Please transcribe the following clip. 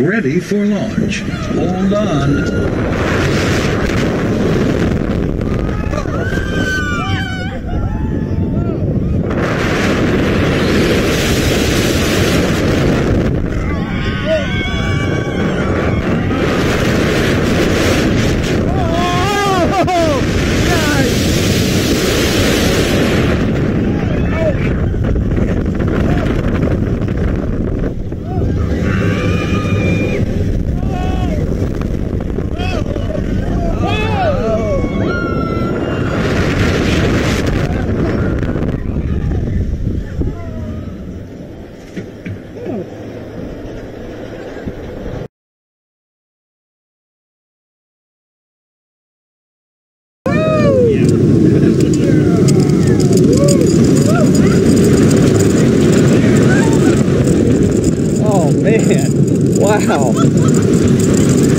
ready for launch. Hold on. Wow.